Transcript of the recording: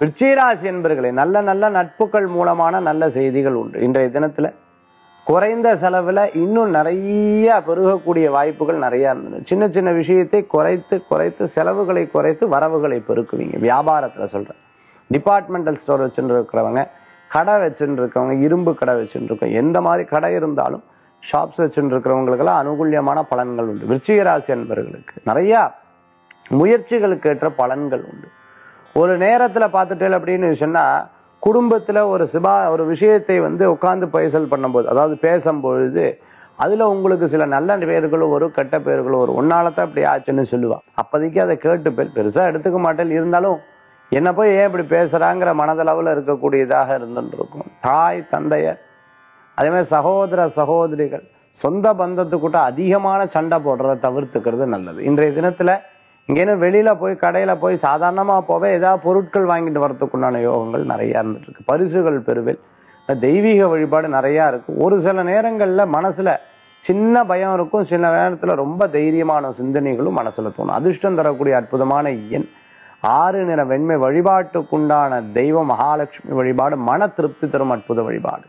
விருச்சிகராசி என்பர்களே நல்ல நல்ல நட்புகள் மூலமான நல்ல செய்திகள் உண்டு. இன்றைய தினத்துல குறைந்த செலவுல இன்னும் நிறைய பெருகக்கூடிய வாய்ப்புகள் நிறைய இருந்தது. சின்ன சின்ன விஷயத்தை குறைத்து குறைத்து செலவுகளை குறைத்து வரவுகளை பெருக்குவீங்க. வியாபாரத்தில் சொல்றேன். டிபார்ட்மெண்டல் ஸ்டோர் வச்சுட்டு இருக்கிறவங்க கடை வச்சுட்டு இருக்கவங்க இரும்பு கடை வச்சுட்டு இருக்கவங்க எந்த மாதிரி கடை இருந்தாலும் ஷாப்ஸ் வச்சுட்டு இருக்கிறவங்களுக்கெல்லாம் அனுகூல்யமான பலன்கள் உண்டு. விருச்சிகராசி என்பர்களுக்கு என்பவர்களுக்கு நிறைய முயற்சிகளுக்கு ஏற்ற பலன்கள் உண்டு. ஒரு நேரத்துல பார்த்துட்டேன் அப்படின்னு சொன்னா குடும்பத்துல ஒரு சிபா ஒரு விஷயத்தை வந்து உட்காந்து பேசல் பண்ணும்போது அதாவது பேசும்பொழுது அதுல உங்களுக்கு சில நல்ல பேர்களும் வரும் கெட்ட பேர்களும் வரும். ஒன்னாலதான் இப்படி ஆச்சுன்னு சொல்லுவா அப்போதைக்கு அதை கேட்டு பெ- பெருசா எடுத்துக்க மாட்டேன். இருந்தாலும் என்ன போய் ஏன் இப்படி பேசுறாங்கிற மனதளவுல இருக்கக்கூடியதாக இருந்துட்டு இருக்கும் தாய் தந்தையர் அதே மாதிரி சகோதர சகோதரிகள் சொந்த பந்தத்துக்கிட்ட அதிகமான சண்டை போடுறதை தவிர்த்துக்கிறது நல்லது. இன்றைய தினத்துல இங்கேன்னு வெளியில் போய் கடையில போய் சாதாரணமா போவே ஏதாவது பொருட்கள் வாங்கிட்டு வரத்துக்குண்டான யோகங்கள் நிறைய இருந்துட்டு பரிசுகள் பெருவில். தெய்வீக வழிபாடு நிறைய இருக்கு. ஒரு சில நேரங்கள்ல மனசுல சின்ன பயம் இருக்கும். சில நேரத்தில் ரொம்ப தைரியமான சிந்தனைகளும் மனசுல தோணும். அதிர்ஷ்டம் தரக்கூடிய அற்புதமான எண். ஆறு நிற வெண்மை வழிபாட்டுக்குண்டான தெய்வம் மகாலட்சுமி வழிபாடு மன திருப்தி தரும் அற்புத வழிபாடு.